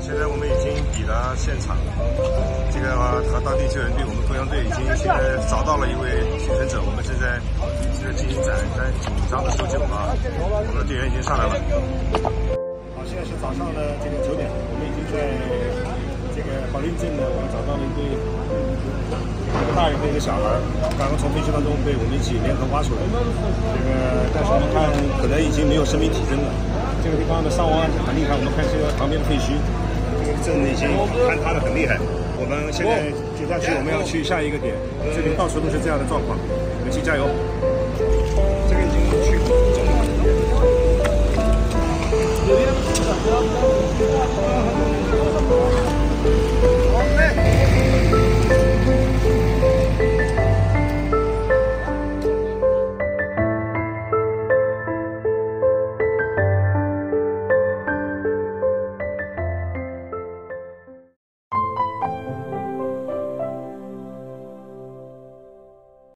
现在我们已经抵达现场，这个和当地救援队，我们中央队已经现在找到了一位幸存者，我们正在这个进行展开紧张的搜救啊，我们的队员已经上来了。好，现在是早上的这个九点，我们已经在这个保林镇呢，我们找到了一对一个大人和一个小孩，刚刚从废墟当中被我们一起联合挖出来，这个但是我们看可能已经没有生命体征了。这个地方的伤亡很厉害，我们看这个旁边的废墟，这个镇已经坍塌的很厉害。我们现在接下去我们要去下一个点，这里到处都是这样的状况，我们去加油。